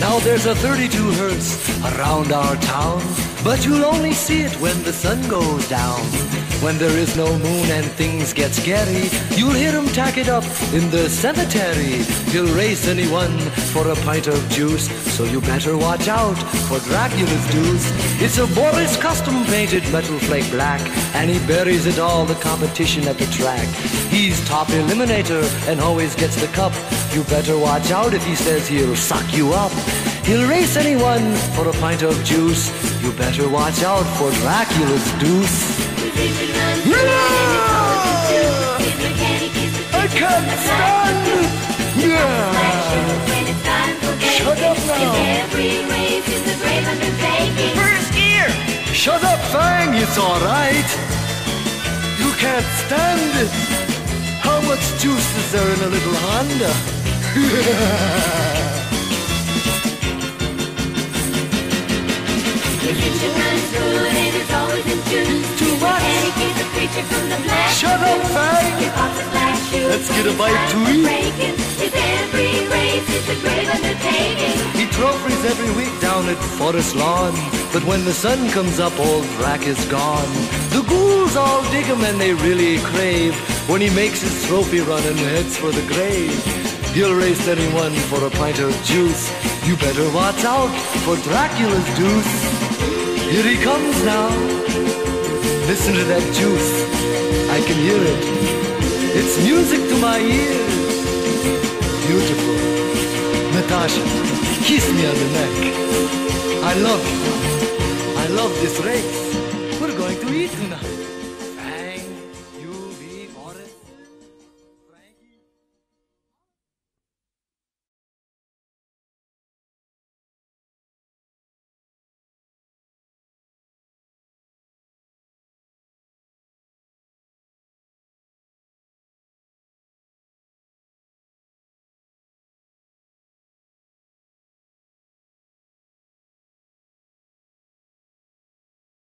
Now there's a 32 hertz around our town, but you'll only see it when the sun goes down. When there is no moon and things get scary, you'll hear him tach it up in the cemetery. He'll race anyone for a pint of juice, so you better watch out for Dracula's deuce. It's a Barris custom painted metal flake black, and he buries it all the competition at the track. He's top eliminator and always gets the cup. You better watch out if he says he'll suck you up. He'll race anyone for a pint of juice. You better watch out for Dracula's deuce. Yeah! I can't stand it. Yeah. Shut up now. First gear! Shut up, Fang. It's all right. You can't stand it. How much juice is there in a little Honda? Shut up, Fang. Let's get a bite to eat. He trophies every week down at Forest Lawn. But when the sun comes up, old Drac is gone. The ghouls all dig him and they really crave when he makes his trophy run and heads for the grave. He'll race anyone for a pint of juice. You better watch out for Dracula's deuce. Here he comes now. Listen to that juice. I can hear it. It's music to my ears. Beautiful. Natasha, kiss me on the neck. I love you. I love this race. We're going to eat tonight.